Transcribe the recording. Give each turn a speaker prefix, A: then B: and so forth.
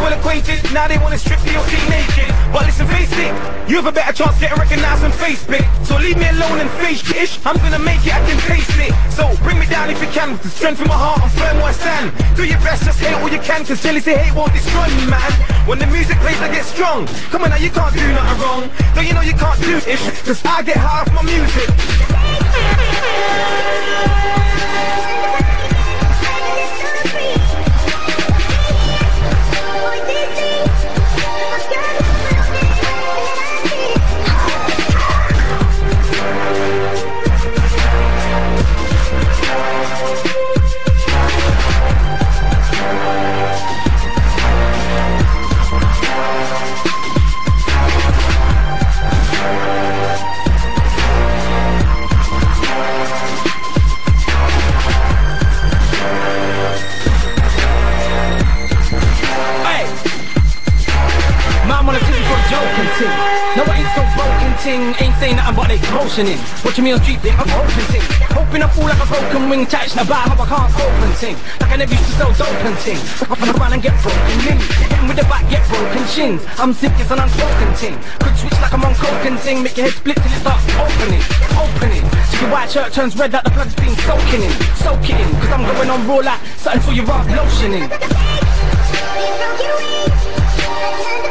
A: well acquainted. Now they wanna strip DOC naked. But listen, face it, you have a better chance getting recognized on Facebook. So leave me alone and face ish. I'm gonna make it, I can taste it. So bring me down if you can. With the strength of my heart, I'm firm where I stand. Do your best, just hate all you can. Cause jealousy hate won't destroy me, man. When the music plays, I get strong. Come on now, you can't do nothing wrong. Don't you know you can't do ish? Cause I get high off my music. I'm on the city for joking ting. No, I ain't so broken ting. Ain't saying nothing but they promotioning. Watching me on street, they open ting. Hoping I fall like a broken wing. Touch the how I can't open ting. Like I never used to sell dope ting. Up on the ground and get broken limbs. Hitting with the back, get broken shins. I'm sick as an unspoken ting. Could switch like I'm on coke and ting. Make your head split till it starts opening. Opening. So your white shirt turns red like the blood's been soaking in. soaking it in. Cause I'm going on raw like something for your rub lotioning. Thank you.